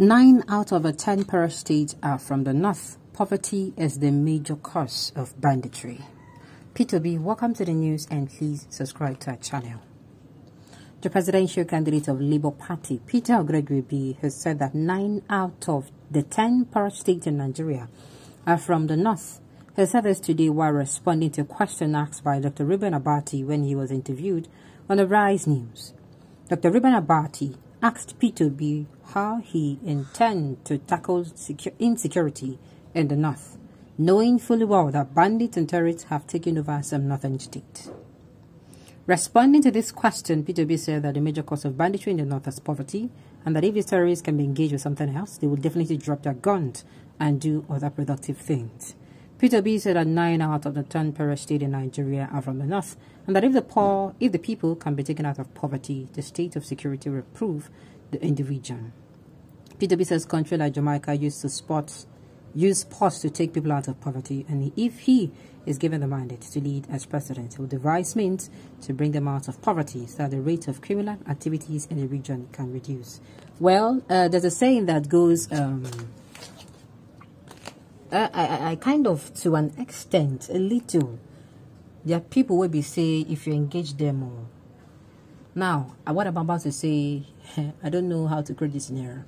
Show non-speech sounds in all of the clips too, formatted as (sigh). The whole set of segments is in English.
Nine out of the ten parish states are from the north. Poverty is the major cause of banditry. Peter Obi, welcome to the news and please subscribe to our channel. The presidential candidate of Labour Party, Peter Gregory Obi, has said that nine out of the ten parish states in Nigeria are from the north. He said this today while responding to a question asked by Dr. Reuben Abati when he was interviewed on the Arise News. Dr. Reuben Abati asked Peter Obi how he intends to tackle insecurity in the north, knowing fully well that bandits and terrorists have taken over some northern states. Responding to this question, Peter Obi said that the major cause of banditry in the north is poverty, and that if the terrorists can be engaged with something else, they will definitely drop their guns and do other productive things. Peter Obi said that nine out of the ten parish in Nigeria are from the north, and that if the poor, if the people can be taken out of poverty, the state of security will improve in the region. Peter Obi says country like Jamaica used to use sports to take people out of poverty, and if he is given the mandate to lead as president, he will devise means to bring them out of poverty so that the rate of criminal activities in the region can reduce. Well, uh, there's a saying that goes. Um, I, I, I kind of, to an extent, a little. There are people will be say if you engage them or now what I'm about to say, (laughs) I don't know how to create this scenario,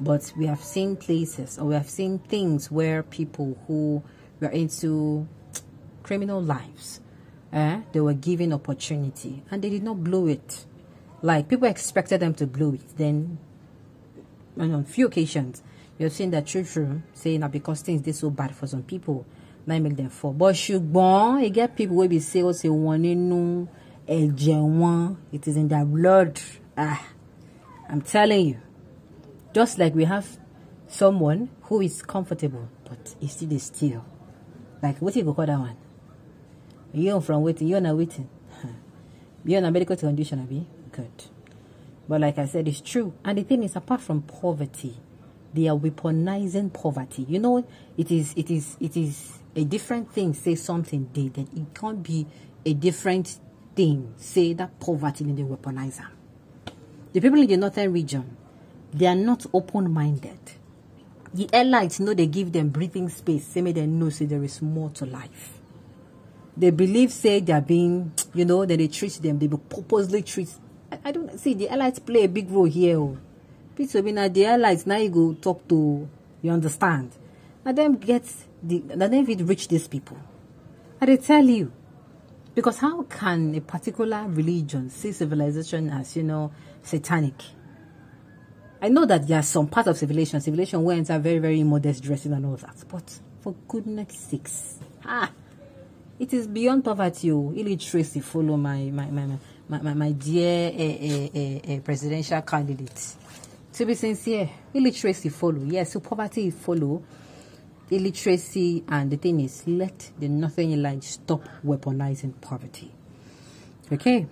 but we have seen places or we have seen things where people who were into criminal lives, eh, they were given opportunity and they did not blow it. Like people expected them to blow it. Then, on few occasions, you're seeing that children saying that because things they so bad for some people, might make them fall. But ṣùgbọ́n you get people will be say ó ṣe wọn nínú ẹ̀jẹ̀ wọn it is in their blood. Ah, I'm telling you. Just like we have someone who is comfortable but is still is still. Like what you call that one? You from waiting, you're not waiting. (laughs) You're in a medical condition, I Abi. Good. But like I said, it's true. And the thing is, apart from poverty, they are weaponizing poverty. You know, it is it is it is a different thing. Say something they then it can't be a different thing. Say that poverty in the weaponizer. The people in the northern region, they are not open-minded. The elites know they give them breathing space. Say me they know say there is more to life. They believe say they are being, you know, that they treat them. They purposely treat. I, I don't see the elites play a big role here. Oh. Peter be na the allies now you go talk to you understand. Now them get the them fit reach these people. I they tell you. Because how can a particular religion see civilization as, you know, satanic? I know that there are some parts of civilization, civilization where are very, very modest dressing and all that. But for goodness sakes, ah, it is beyond poverty. Oh, illiteracy follow my my my my, my, my dear uh, uh, uh, presidential candidate to be sincere, illiteracy follow. Yes, so poverty follow. Illiteracy and the thing is, let the nothing elite stop weaponizing poverty. Okay.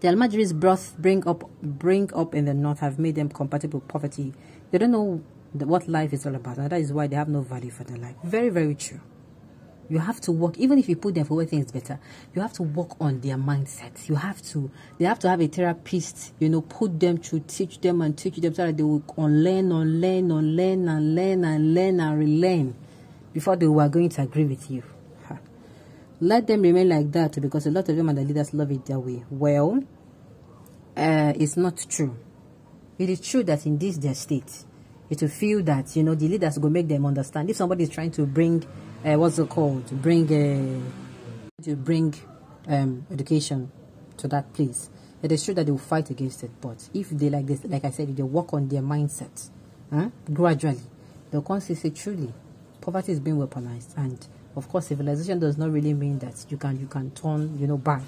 The Almajiris brought bring up bring up in the north have made them compatible with poverty. They don't know what life is all about, and that is why they have no value for their life. Very, very true. You have to work, even if you put them for where things better, you have to work on their mindset. You have to, they have to have a therapist, you know, put them to teach them and teach them so that they will unlearn, unlearn, unlearn, and learn and learn and relearn before they were going to agree with you. Let them remain like that because a lot of them and the leaders love it their way. Well, uh, it's not true. It is true that in this their state, it will feel that, you know, the leaders will make them understand. If somebody is trying to bring uh, what's it called to bring uh, to bring um, education to that place. It is true that they will fight against it, but if they like this, like I said, if they work on their mindset huh, gradually, they'll come say truly poverty is being weaponized, and of course, civilization does not really mean that you can you can turn you know bad.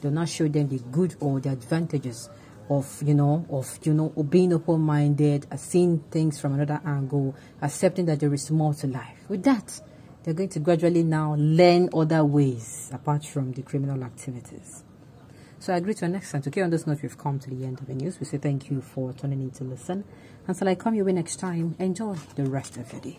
They'll not show them the good or the advantages of you know of you know being open-minded, seeing things from another angle, accepting that there is more to life. With that they're going to gradually now learn other ways apart from the criminal activities. So I agree to an extent. Okay, on this note, we've come to the end of the news. We say thank you for tuning in to listen. Until I come your way next time, enjoy the rest of your day.